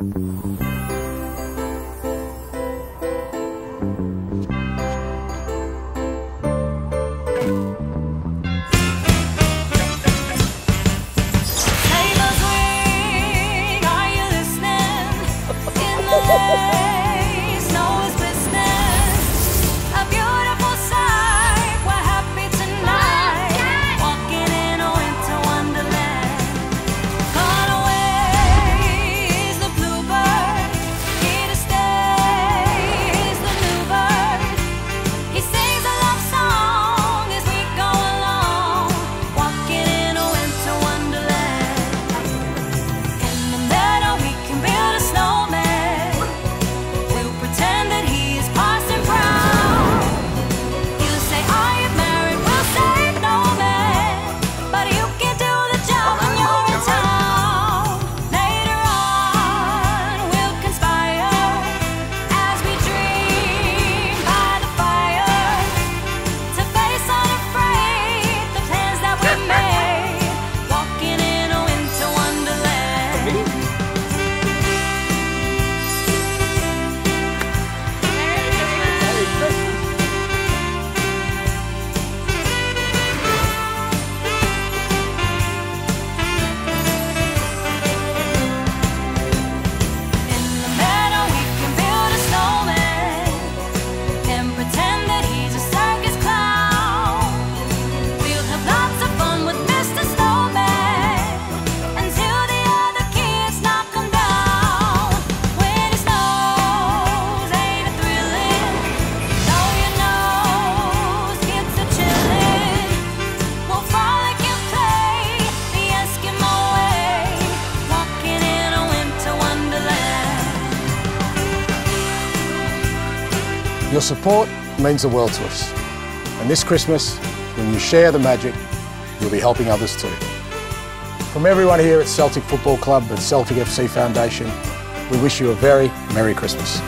Mm-hmm. Your support means the world to us. And this Christmas, when you share the magic, you'll be helping others too. From everyone here at Celtic Football Club and Celtic FC Foundation, we wish you a very Merry Christmas.